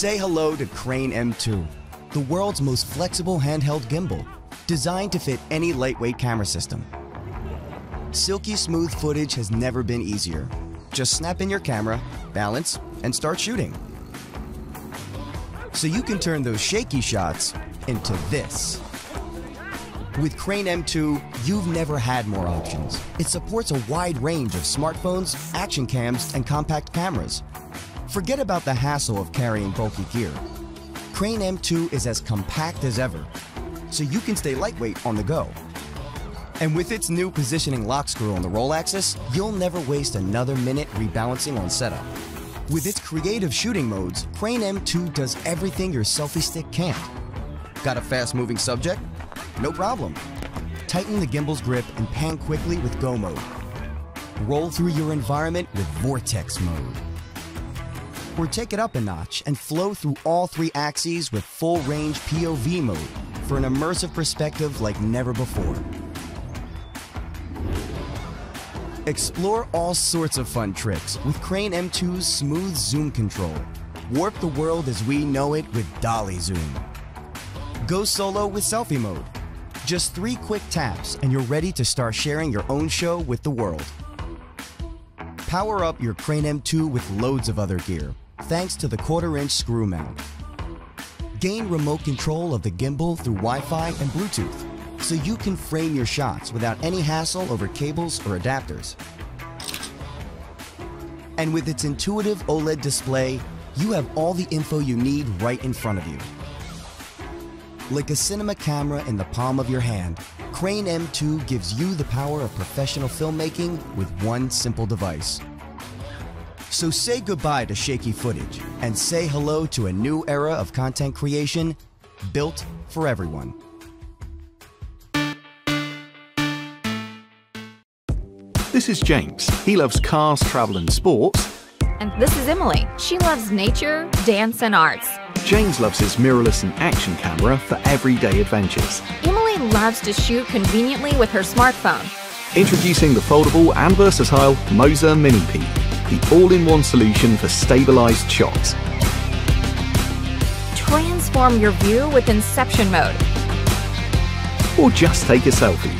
Say hello to Crane M2, the world's most flexible handheld gimbal, designed to fit any lightweight camera system. Silky smooth footage has never been easier. Just snap in your camera, balance, and start shooting. So you can turn those shaky shots into this. With Crane M2, you've never had more options. It supports a wide range of smartphones, action cams, and compact cameras. Forget about the hassle of carrying bulky gear. Crane M2 is as compact as ever, so you can stay lightweight on the go. And with its new positioning lock screw on the roll axis, you'll never waste another minute rebalancing on setup. With its creative shooting modes, Crane M2 does everything your selfie stick can't. Got a fast-moving subject? No problem. Tighten the gimbal's grip and pan quickly with Go mode. Roll through your environment with Vortex mode. Or take it up a notch and flow through all three axes with full range POV mode for an immersive perspective like never before. Explore all sorts of fun tricks with Crane M2's smooth zoom control. Warp the world as we know it with Dolly Zoom. Go solo with selfie mode. Just three quick taps and you're ready to start sharing your own show with the world. Power up your Crane M2 with loads of other gear, thanks to the quarter inch screw mount. Gain remote control of the gimbal through Wi-Fi and Bluetooth, so you can frame your shots without any hassle over cables or adapters. And with its intuitive OLED display, you have all the info you need right in front of you. Like a cinema camera in the palm of your hand, Crane M2 gives you the power of professional filmmaking with one simple device. So say goodbye to shaky footage and say hello to a new era of content creation built for everyone. This is James. He loves cars, travel, and sports. And this is Emily. She loves nature, dance, and arts. James loves his mirrorless and action camera for everyday adventures. Emily loves to shoot conveniently with her smartphone. Introducing the foldable and versatile Moza Mini P, the all-in-one solution for stabilized shots. Transform your view with Inception mode. Or just take a selfie.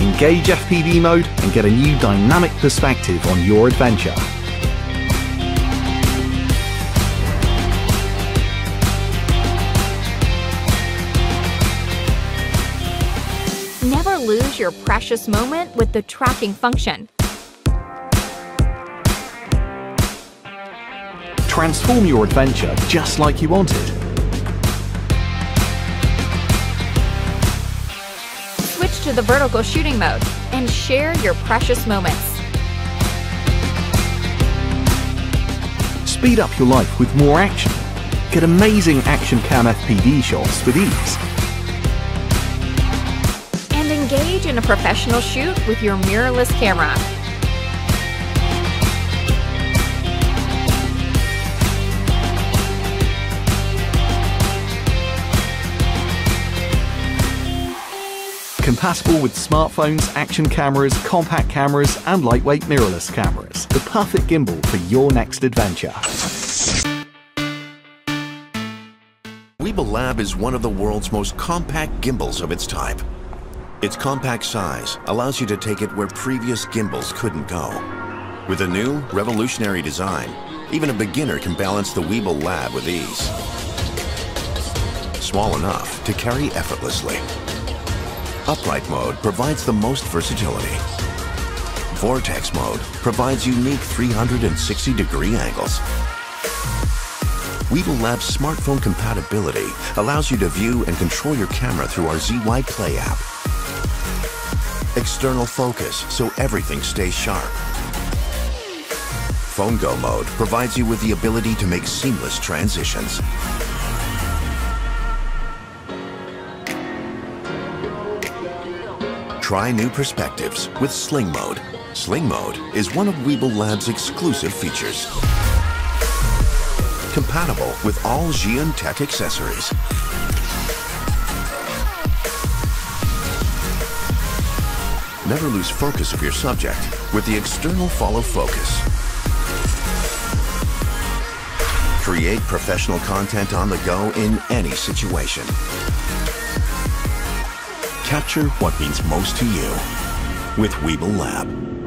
Engage FPV mode and get a new dynamic perspective on your adventure. Never lose your precious moment with the tracking function. Transform your adventure just like you wanted. Switch to the vertical shooting mode and share your precious moments. Speed up your life with more action. Get amazing action cam FPV shots with ease. And engage in a professional shoot with your mirrorless camera. Compatible with smartphones, action cameras, compact cameras, and lightweight mirrorless cameras. The perfect gimbal for your next adventure. Weebill Lab is one of the world's most compact gimbals of its type. Its compact size allows you to take it where previous gimbals couldn't go. With a new, revolutionary design, even a beginner can balance the Weebill Lab with ease. Small enough to carry effortlessly. Upright mode provides the most versatility. Vortex mode provides unique 360 degree angles. Weebill Lab's smartphone compatibility allows you to view and control your camera through our ZY Play app. External focus so everything stays sharp. Phone Go mode provides you with the ability to make seamless transitions. Try new perspectives with Sling Mode. Sling Mode is one of Weebill Lab's exclusive features. Compatible with all Zhiyun Tech accessories. Never lose focus of your subject with the external follow focus. Create professional content on the go in any situation. Capture what means most to you with Weebill Lab.